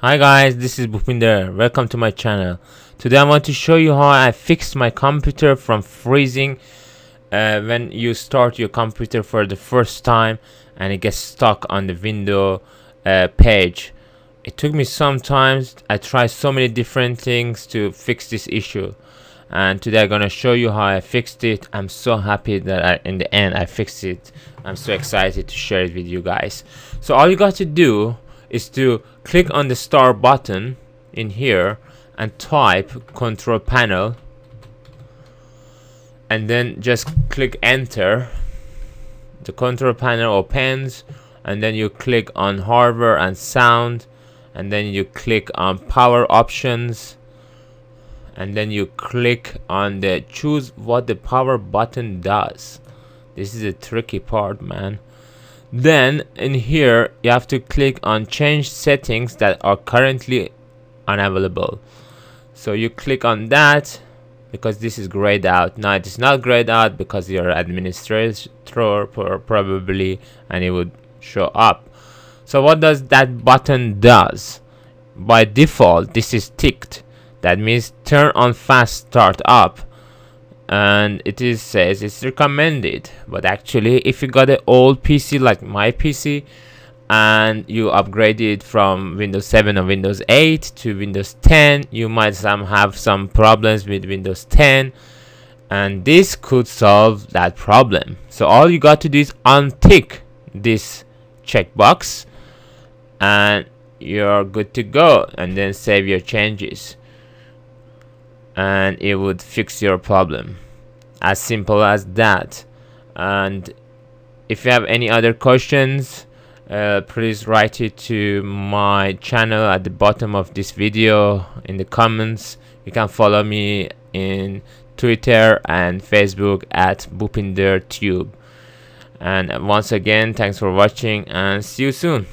Hi guys, this is Bhupinder. Welcome to my channel. Today I want to show you how I fixed my computer from freezing uh, when you start your computer for the first time and it gets stuck on the window uh, page. It took me some time. I tried so many different things to fix this issue and today I'm gonna show you how I fixed it. I'm so happy that I, in the end I fixed it. I'm so excited to share it with you guys. So all you got to do is to click on the start button in here and type control panel. And then just click enter the control panel opens and then you click on hardware and sound and then you click on power options and then you click on the choose what the power button does. This is a tricky part man then in here you have to click on change settings that are currently unavailable. So you click on that because this is grayed out. Now it is not grayed out because you're administrator probably and it would show up. So what does that button does? By default this is ticked. That means turn on fast start up and it is says it's recommended. But actually if you got an old PC like my PC and you upgrade it from Windows 7 or Windows 8 to Windows 10 you might some have some problems with Windows 10 and this could solve that problem. So all you got to do is untick this checkbox and you're good to go and then save your changes and it would fix your problem. As simple as that. And if you have any other questions uh, please write it to my channel at the bottom of this video in the comments. You can follow me in Twitter and Facebook at Bhupinder Tube and once again thanks for watching and see you soon